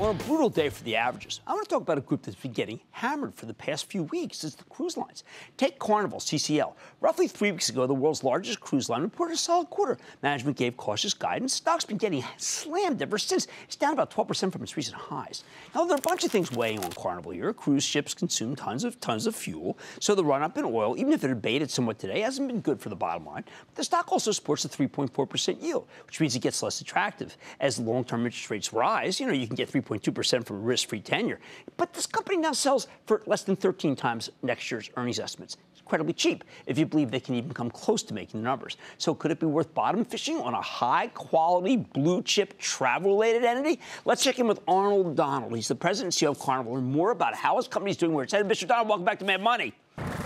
On a brutal day for the averages, I want to talk about a group that's been getting hammered for the past few weeks. It's the cruise lines. Take Carnival, CCL. Roughly three weeks ago, the world's largest cruise line reported a solid quarter. Management gave cautious guidance. Stock's been getting slammed ever since. It's down about 12% from its recent highs. Now, there are a bunch of things weighing on Carnival here. Cruise ships consume tons of tons of fuel, so the run-up in oil, even if it abated somewhat today, hasn't been good for the bottom line. But the stock also supports a 3.4% yield, which means it gets less attractive as long-term interest rates rise. You know, you can get 3 3.2% from risk-free ten-year. But this company now sells for less than 13 times next year's earnings estimates. It's incredibly cheap if you believe they can even come close to making the numbers. So could it be worth bottom fishing on a high-quality blue chip travel-related entity? Let's check in with Arnold Donald. He's the president and CEO of Carnival. and more about how his company is doing where it's headed. Mr. Donald, welcome back to Mad Money.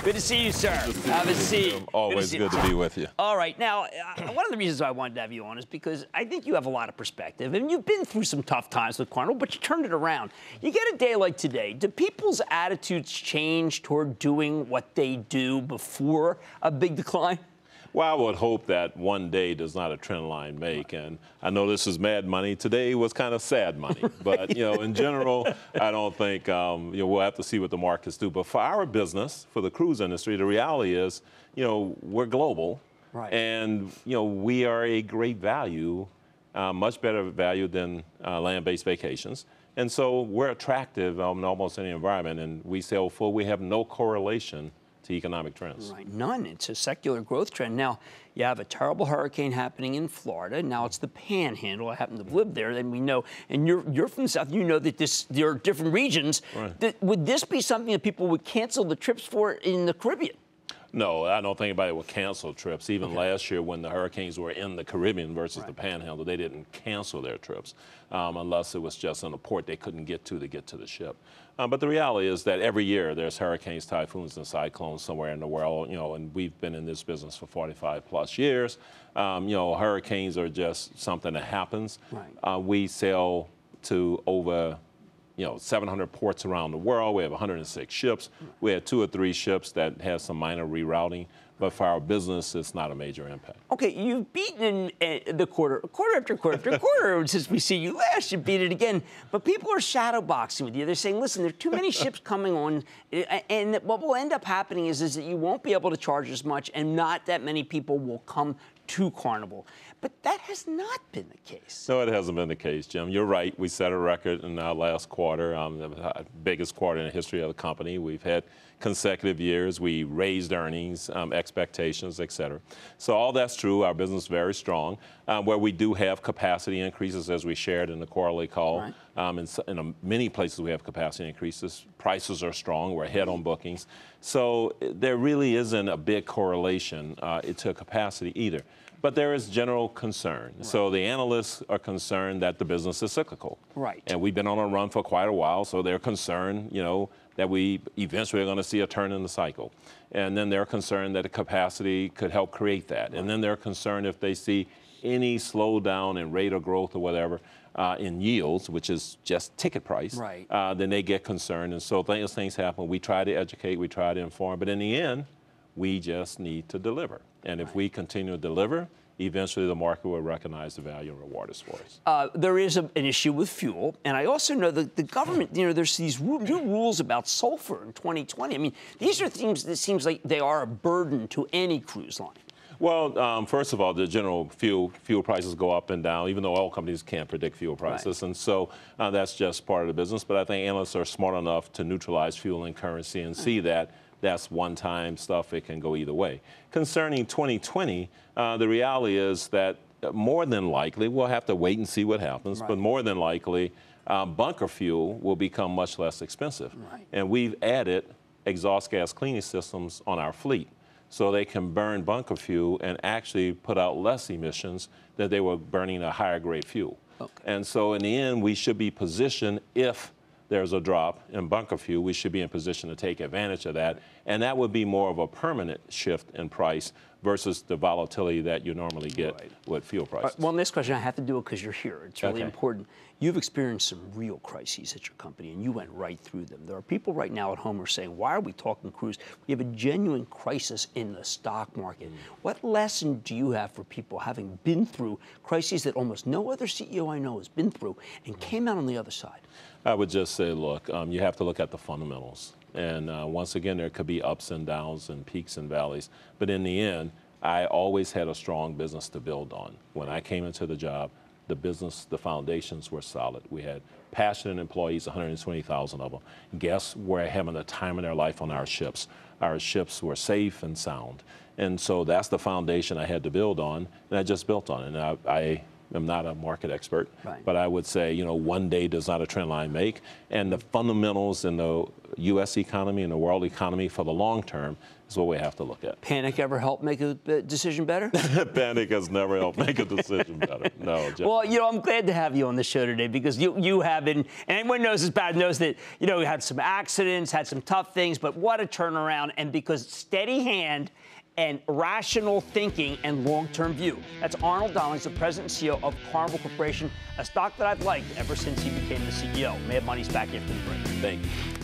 Good to see you, sir. Have a seat. Always good to, good to, be with you. All right. Now, uh, one of the reasons I wanted to have you on is because I think you have a lot of perspective, and you've been through some tough times with Carnival, but you turned it around. You get a day like today. Do people's attitudes change toward doing what they do before a big decline? Well, I would hope that one day does not a trend line make. And I know this is mad money. Today was kind of sad money. But, you know, in general, I don't think, um, you know, we'll have to see what the markets do. But for our business, for the cruise industry, the reality is, you know, we're global. Right. And, you know, we are a great value, uh, much better value than uh, land-based vacations. And so we're attractive um, in almost any environment. And we sell full. We have no correlation to economic trends? Right, none. It's a secular growth trend. Now, you have a terrible hurricane happening in Florida. Now it's the Panhandle. I happen to live there, and we know. And you're you're from the south. You know that this there are different regions. Right. Would this be something that people would cancel the trips for in the Caribbean? No, I don't think anybody would cancel trips. Even okay. last year, when the hurricanes were in the Caribbean versus right. the Panhandle, they didn't cancel their trips um, unless it was just in a port they couldn't get to to get to the ship. Um, but the reality is that every year there's hurricanes, typhoons, and cyclones somewhere in the world. You know, and we've been in this business for 45 plus years. Um, you know, hurricanes are just something that happens. Right. Uh, we sell to over you know, 700 ports around the world. We have 106 ships. We have two or three ships that have some minor rerouting. But for our business, it's not a major impact. Okay, you've beaten uh, the quarter, quarter after quarter after quarter since we see you last. You beat it again. But people are shadowboxing with you. They're saying, listen, there are too many ships coming on. And what will end up happening is, is that you won't be able to charge as much, and not that many people will come to Carnival. But that has not been the case. No, it hasn't been the case, Jim. You're right. We set a record in our last quarter, um, the biggest quarter in the history of the company. We've had consecutive years. We raised earnings, um, expectations, et cetera. So all that's true. Our business is very strong. Um, where we do have capacity increases, as we shared in the quarterly call. Right. Um, in, in um, many places, we have capacity increases. Prices are strong. We're ahead on bookings. So there really isn't a big correlation uh, to capacity either. But there is general concern. Right. So the analysts are concerned that the business is cyclical. Right. And we've been on a run for quite a while, so they're concerned, you know, that we eventually are going to see a turn in the cycle. And then they're concerned that the capacity could help create that. Right. And then they're concerned if they see any slowdown in rate of growth or whatever uh, in yields, which is just ticket price, right. uh, then they get concerned. And so things, things happen. We try to educate, we try to inform, but in the end, we just need to deliver. And if we continue to deliver, eventually the market will recognize the value and reward us for us. Uh, there is a, an issue with fuel, and I also know that the government, you know, there's these new rules about sulfur in 2020. I mean, these are things that seems like they are a burden to any cruise line. Well, um, first of all, the general fuel fuel prices go up and down, even though oil companies can't predict fuel prices, right. and so uh, that's just part of the business. But I think analysts are smart enough to neutralize fuel and currency and see that that's one-time stuff. It can go either way. Concerning 2020, uh, the reality is that more than likely, we'll have to wait and see what happens, right. but more than likely, uh, bunker fuel will become much less expensive. Right. And we've added exhaust gas cleaning systems on our fleet so they can burn bunker fuel and actually put out less emissions than they were burning a higher grade fuel. Okay. And so in the end, we should be positioned if there's a drop in bunker fuel, we should be in position to take advantage of that. And that would be more of a permanent shift in price versus the volatility that you normally get right. with fuel prices. Right, well, next question, I have to do it because you're here. It's really okay. important. You've experienced some real crises at your company, and you went right through them. There are people right now at home who are saying, why are we talking cruise? We have a genuine crisis in the stock market. Mm. What lesson do you have for people having been through crises that almost no other CEO I know has been through and came out on the other side? I would just say, look, um, you have to look at the fundamentals. And uh, once again, there could be ups and downs and peaks and valleys. But in the end, I always had a strong business to build on. When I came into the job, the business, the foundations were solid. We had passionate employees, 120,000 of them. Guests were having a time in their life on our ships. Our ships were safe and sound. And so that's the foundation I had to build on, and I just built on it. And I, I am not a market expert, right. but I would say, you know, one day does not a trend line make. And the fundamentals and the U.S. economy and the world economy for the long term is what we have to look at. Panic ever help make a decision better? Panic has never helped make a decision better. No. Jeff. Well, you know, I'm glad to have you on the show today because you you have been, and anyone knows this bad knows that you know you had some accidents, had some tough things, but what a turnaround! And because steady hand and rational thinking and long-term view. That's Arnold Donald, the president and CEO of Carnival Corporation, a stock that I've liked ever since he became the CEO. Mad Money's back after the break. Thank you.